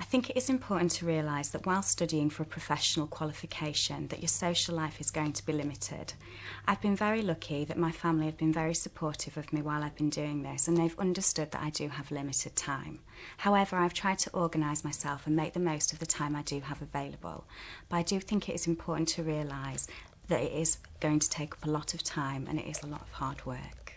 I think it is important to realise that while studying for a professional qualification that your social life is going to be limited. I've been very lucky that my family have been very supportive of me while I've been doing this and they've understood that I do have limited time. However, I've tried to organise myself and make the most of the time I do have available. But I do think it is important to realise that it is going to take up a lot of time and it is a lot of hard work.